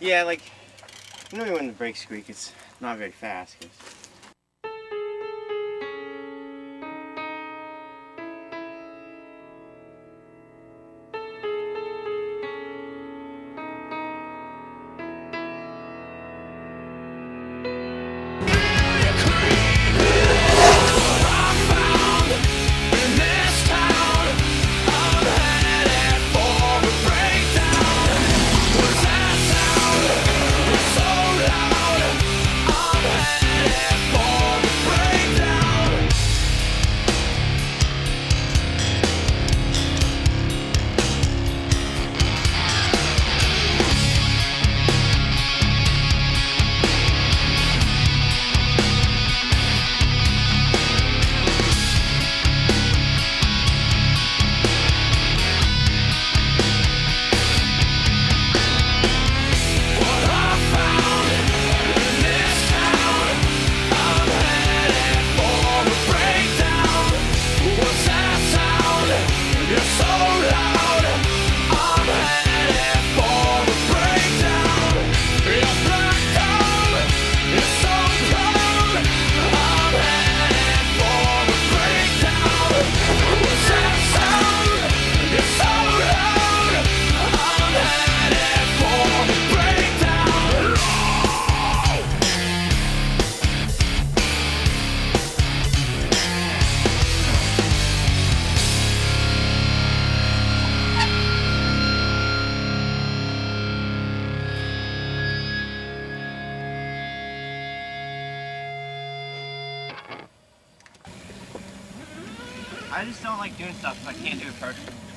Yeah, like, you know when the brakes squeak, it's not very fast. 'cause- I just don't like doing stuff if I can't do it personally.